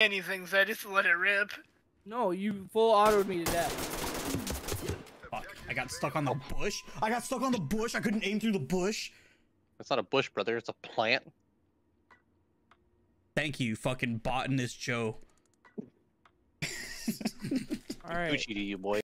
anything, so I just let it rip. No, you full autoed me to death. Fuck, I got stuck on the bush. I got stuck on the bush. I couldn't aim through the bush. It's not a bush, brother. It's a plant. Thank you, fucking botanist Joe. All right. Gucci to you, boy.